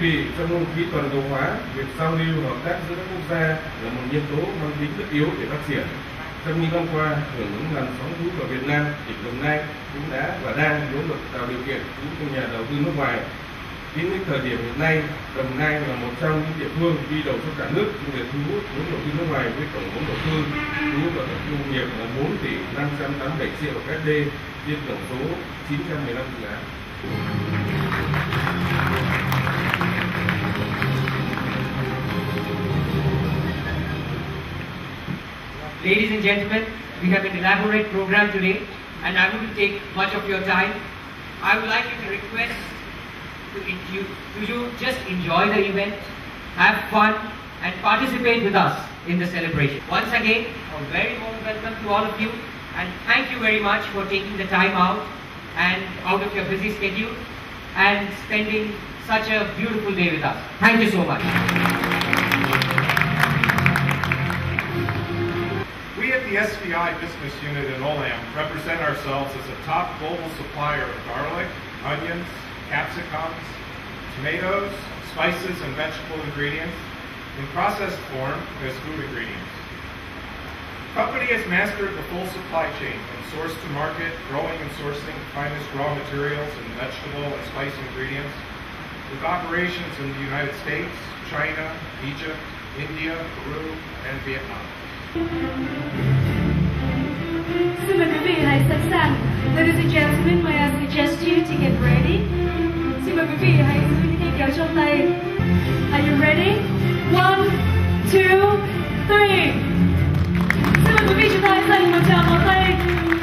trong không khí toàn cầu hóa, việc giao lưu hợp tác giữa các quốc gia là một nhân tố mang tính tất yếu để phát triển. Trong những năm qua, hưởng ứng làn sóng thu vào Việt Nam, tỉnh Đồng Nai cũng đã và đang nỗ lực tạo điều kiện cho nhà đầu tư nước ngoài. Đến đến thời điểm hiện nay, Đồng Nai là một trong những địa phương đi đầu trong cả nước trong việc thu hút vốn đầu tư nước ngoài với tổng vốn đầu tư thu hút vào khu công nghiệp là 4 tỷ 587 triệu USD trên tổng số 915 dự án. Ladies and gentlemen, we have an elaborate program today and I wouldn't take much of your time. I would like you to request to, you, to you just enjoy the event, have fun and participate with us in the celebration. Once again, a very warm welcome to all of you and thank you very much for taking the time out and out of your busy schedule and spending such a beautiful day with us. Thank you so much. The SVI business unit in Olam represent ourselves as a top global supplier of garlic, onions, capsicums, tomatoes, spices, and vegetable ingredients in processed form as food ingredients. Company has mastered the full supply chain from source to market, growing and sourcing the finest raw materials and vegetable and spice ingredients, with operations in the United States, China, Egypt, India, Peru, and Vietnam. Xin mời quý vị hãy sẵn sàng. Ladies and gentlemen, may I suggest you to get ready? Xin mời quý vị hãy giữ những cái kéo trong tay. Are you ready? One, two, three. Xin mời quý vị chúng ta hãy dành một tràng pháo tay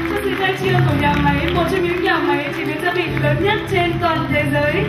cho sự khai trương của nhà máy, một trong những nhà máy chế biến gia vị lớn nhất trên toàn thế giới.